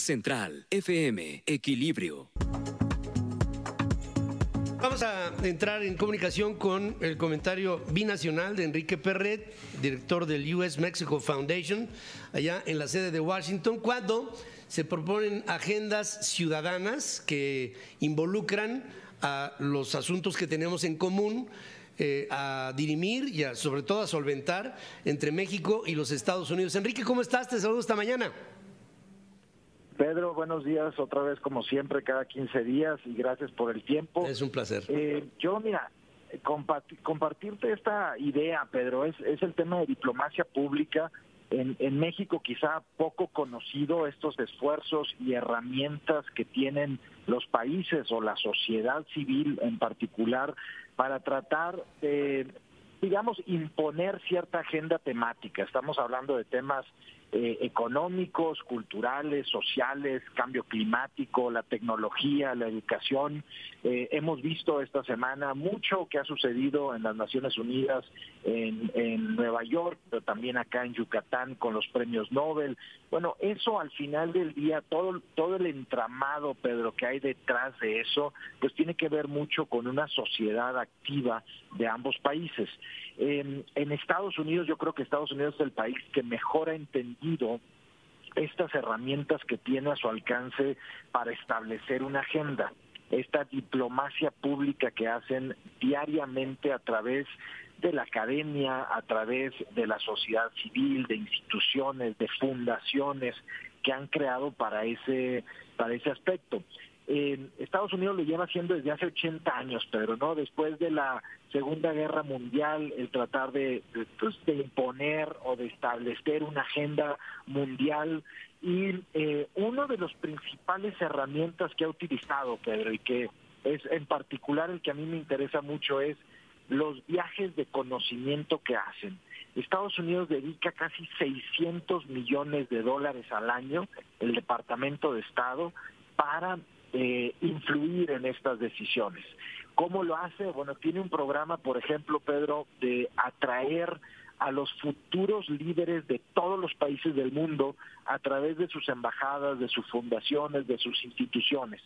Central, FM, Equilibrio. Vamos a entrar en comunicación con el comentario binacional de Enrique Perret, director del US Mexico Foundation, allá en la sede de Washington, cuando se proponen agendas ciudadanas que involucran a los asuntos que tenemos en común. Eh, a dirimir y sobre todo a solventar entre México y los Estados Unidos. Enrique, ¿cómo estás? Te saludo esta mañana. Pedro, buenos días, otra vez como siempre, cada 15 días y gracias por el tiempo. Es un placer. Eh, yo, mira, compartirte esta idea, Pedro, es, es el tema de diplomacia pública. En, en México quizá poco conocido estos esfuerzos y herramientas que tienen los países o la sociedad civil en particular para tratar de, digamos, imponer cierta agenda temática. Estamos hablando de temas eh, económicos, culturales, sociales, cambio climático, la tecnología, la educación. Eh, hemos visto esta semana mucho que ha sucedido en las Naciones Unidas, en, en Nueva York, pero también acá en Yucatán con los premios Nobel. Bueno, eso al final del día, todo, todo el entramado, Pedro, que hay detrás de eso, pues tiene que ver mucho con una sociedad activa de ambos países. En, Estados Unidos, yo creo que Estados Unidos es el país que mejor ha entendido estas herramientas que tiene a su alcance para establecer una agenda, esta diplomacia pública que hacen diariamente a través de la academia, a través de la sociedad civil, de instituciones, de fundaciones que han creado para ese para ese aspecto. Estados Unidos lo lleva haciendo desde hace 80 años, Pedro, ¿no? Después de la Segunda Guerra Mundial, el tratar de, pues, de, imponer o de establecer una agenda mundial y eh, uno de los principales herramientas que ha utilizado, Pedro, y que es en particular el que a mí me interesa mucho es los viajes de conocimiento que hacen. Estados Unidos dedica casi 600 millones de dólares al año, el Departamento de Estado, para eh, influir en estas decisiones. ¿Cómo lo hace? Bueno, tiene un programa, por ejemplo, Pedro, de atraer a los futuros líderes de todos los países del mundo a través de sus embajadas, de sus fundaciones, de sus instituciones.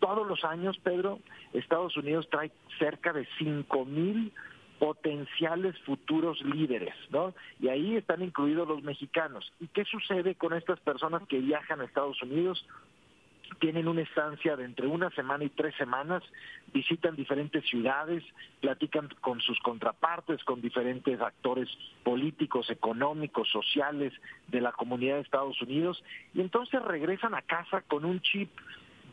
Todos los años, Pedro, Estados Unidos trae cerca de cinco mil potenciales futuros líderes, ¿no? Y ahí están incluidos los mexicanos. ¿Y qué sucede con estas personas que viajan a Estados Unidos? Tienen una estancia de entre una semana y tres semanas, visitan diferentes ciudades, platican con sus contrapartes, con diferentes actores políticos, económicos, sociales de la comunidad de Estados Unidos, y entonces regresan a casa con un chip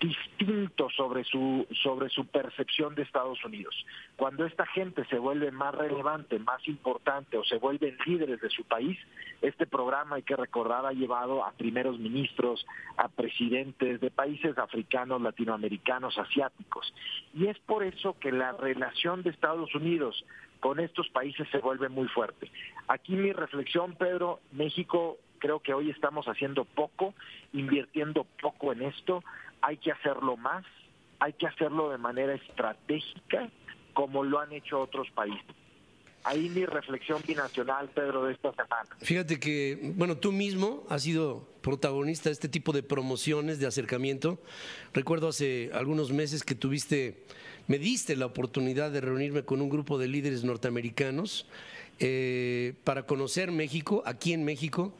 distinto sobre su sobre su percepción de Estados Unidos. Cuando esta gente se vuelve más relevante, más importante o se vuelven líderes de su país, este programa hay que recordar ha llevado a primeros ministros, a presidentes de países africanos, latinoamericanos, asiáticos. Y es por eso que la relación de Estados Unidos con estos países se vuelve muy fuerte. Aquí mi reflexión, Pedro, México creo que hoy estamos haciendo poco, invirtiendo poco en esto hay que hacerlo más, hay que hacerlo de manera estratégica, como lo han hecho otros países. Ahí mi reflexión binacional, Pedro, de esta semana. Fíjate que, bueno, tú mismo has sido protagonista de este tipo de promociones, de acercamiento. Recuerdo hace algunos meses que tuviste, me diste la oportunidad de reunirme con un grupo de líderes norteamericanos eh, para conocer México, aquí en México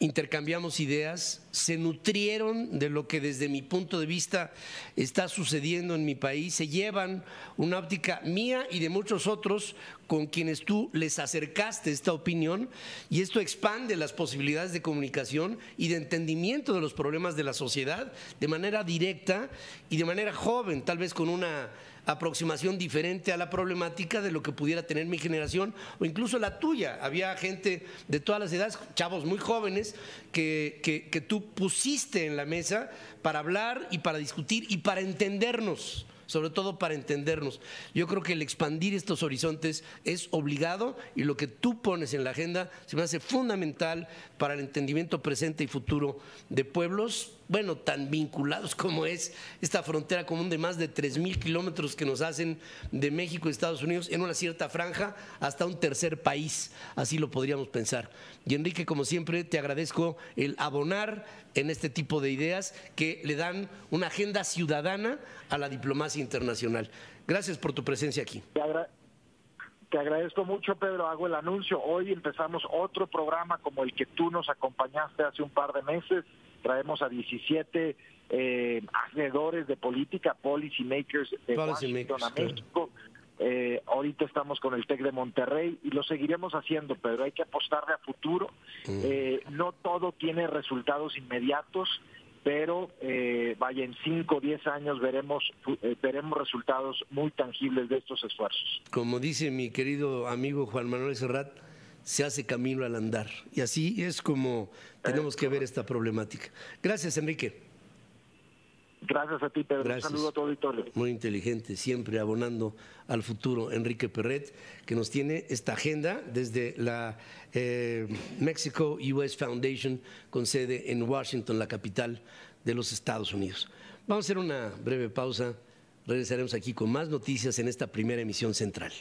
intercambiamos ideas, se nutrieron de lo que desde mi punto de vista está sucediendo en mi país, se llevan una óptica mía y de muchos otros con quienes tú les acercaste esta opinión y esto expande las posibilidades de comunicación y de entendimiento de los problemas de la sociedad de manera directa y de manera joven, tal vez con una aproximación diferente a la problemática de lo que pudiera tener mi generación o incluso la tuya. Había gente de todas las edades, chavos muy jóvenes, que, que, tú pusiste en la mesa para hablar y para discutir y para entendernos sobre todo para entendernos. Yo creo que el expandir estos horizontes es obligado y lo que tú pones en la agenda se me hace fundamental para el entendimiento presente y futuro de pueblos bueno, tan vinculados como es esta frontera común de más de 3 mil kilómetros que nos hacen de México y Estados Unidos en una cierta franja hasta un tercer país, así lo podríamos pensar. Y Enrique, como siempre, te agradezco el abonar en este tipo de ideas que le dan una agenda ciudadana a la diplomacia internacional. Gracias por tu presencia aquí. Te agradezco mucho, Pedro. Hago el anuncio. Hoy empezamos otro programa como el que tú nos acompañaste hace un par de meses. Traemos a 17 eh, hacedores de política, policy makers de Washington a México. Eh, ahorita estamos con el TEC de Monterrey y lo seguiremos haciendo, pero hay que apostarle a futuro. Mm. Eh, no todo tiene resultados inmediatos pero eh, vaya, en 5 o 10 años veremos, eh, veremos resultados muy tangibles de estos esfuerzos. Como dice mi querido amigo Juan Manuel Serrat, se hace camino al andar. Y así es como tenemos que ver esta problemática. Gracias, Enrique. Gracias a ti, Pedro. Un saludo a todo auditorio. Muy inteligente, siempre abonando al futuro. Enrique Perret, que nos tiene esta agenda desde la eh, Mexico US Foundation, con sede en Washington, la capital de los Estados Unidos. Vamos a hacer una breve pausa. Regresaremos aquí con más noticias en esta primera emisión central.